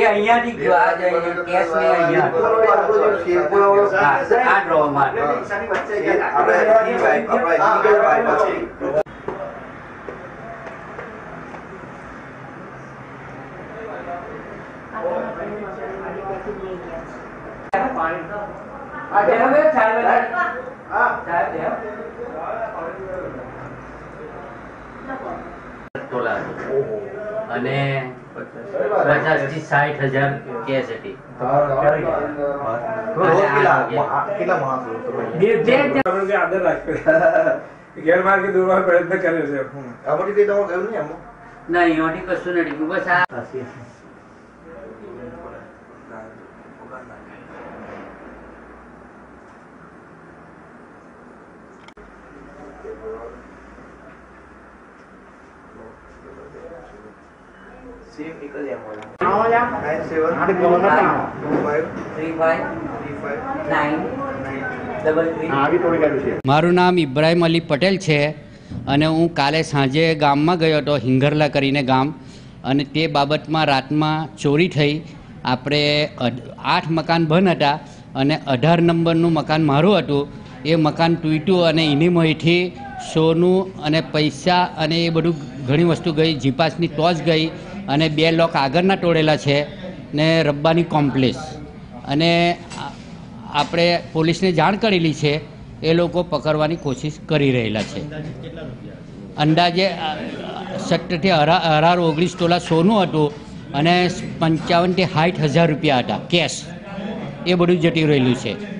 ને થોડું ઊભો એ અહીંયાથી ગયો આજે અહીંયા કેસ ને અહીંયા હા, આ ડ્રોમાં આ બેનો બે ચાર અને પચાસથી સાઠ હજાર કેસ હતી. કેટલા માણસો બે બે આદર રાખ્યો ગેરમાર્ગે દોરવાનો પ્રયત્ન કર્યો છે. હું આમાંથી કઈ તમારે ગયું નહીં ના અહીંયાથી કશું નથી. બસ આ મારું નામ ઇબ્રાહિમ અલી પટેલ છે અને હું કાલે સાંજે ગામમાં ગયો હતો હિંગરલા કરીને ગામ. અને તે બાબતમાં રાતમાં ચોરી થઈ. આપણે આઠ મકાન બંધ હતા અને અઢાર નંબરનું મકાન મારું હતું. એ મકાન તૂટ્યું અને એની મહીથી સોનું અને પૈસા અને એ બધું ઘણી વસ્તુ ગઈ જીપાસની ટોચ ગઈ. અને બે લોક આગળના તોડેલા છે ને રબ્બાની કોમ્પ્લેક્સ. અને આપણે પોલીસને જાણ કરેલી છે, એ લોકો પકડવાની કોશિશ કરી રહેલા છે. અંદાજે સત્તરથી અઢાર અઢાર ઓગણીસ તોલા સોનું હતું અને પંચાવનથી સાઠ હજાર રૂપિયા હતા. કેશ. એ બધું જટી રહેલું છે.